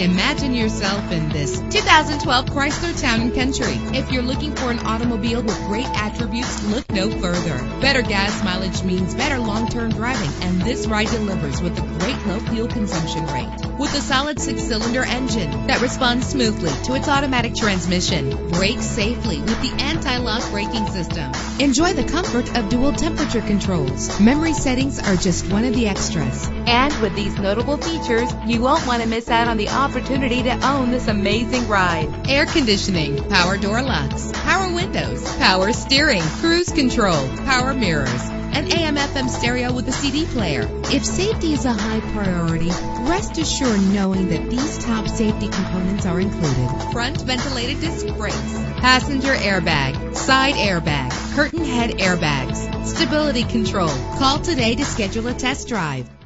Imagine yourself in this 2012 Chrysler Town & Country. If you're looking for an automobile with great attributes, look no further. Better gas mileage means better long-term driving, and this ride delivers with a great low fuel consumption rate. With a solid six-cylinder engine that responds smoothly to its automatic transmission, Brake safely with the anti-lock braking system. Enjoy the comfort of dual temperature controls. Memory settings are just one of the extras. And with these notable features, you won't want to miss out on the opportunity to own this amazing ride. Air conditioning, power door locks, power windows, power steering, cruise control, power mirrors, FM stereo with a CD player. If safety is a high priority, rest assured knowing that these top safety components are included. Front ventilated disc brakes, passenger airbag, side airbag, curtain head airbags, stability control. Call today to schedule a test drive.